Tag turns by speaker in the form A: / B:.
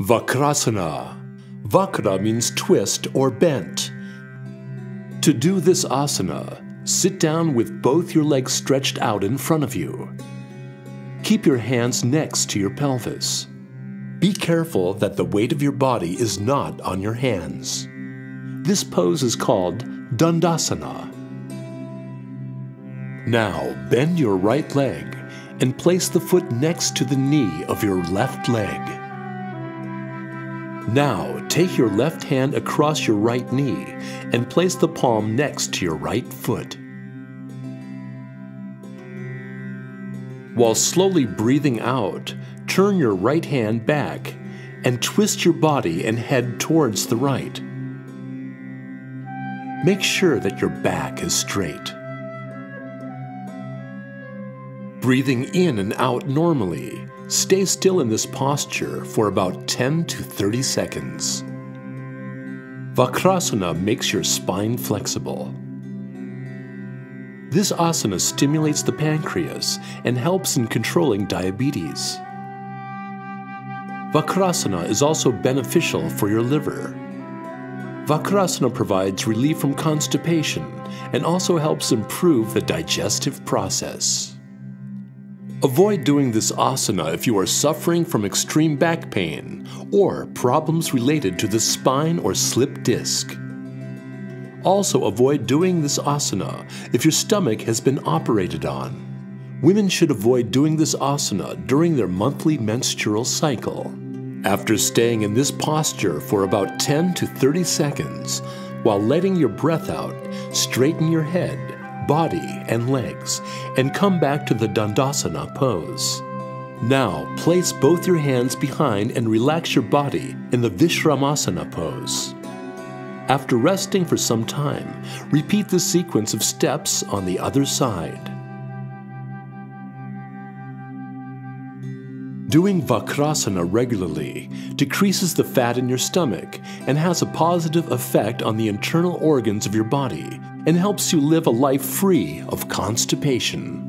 A: Vakrasana. Vakra means twist or bent. To do this asana, sit down with both your legs stretched out in front of you. Keep your hands next to your pelvis. Be careful that the weight of your body is not on your hands. This pose is called Dandasana. Now bend your right leg and place the foot next to the knee of your left leg. Now take your left hand across your right knee and place the palm next to your right foot. While slowly breathing out, turn your right hand back and twist your body and head towards the right. Make sure that your back is straight. Breathing in and out normally, stay still in this posture for about 10 to 30 seconds. Vakrasana makes your spine flexible. This asana stimulates the pancreas and helps in controlling diabetes. Vakrasana is also beneficial for your liver. Vakrasana provides relief from constipation and also helps improve the digestive process. Avoid doing this asana if you are suffering from extreme back pain or problems related to the spine or slip disc. Also, avoid doing this asana if your stomach has been operated on. Women should avoid doing this asana during their monthly menstrual cycle. After staying in this posture for about 10 to 30 seconds, while letting your breath out, straighten your head body, and legs, and come back to the Dandasana pose. Now, place both your hands behind and relax your body in the Vishramasana pose. After resting for some time, repeat the sequence of steps on the other side. Doing Vakrasana regularly decreases the fat in your stomach and has a positive effect on the internal organs of your body and helps you live a life free of constipation.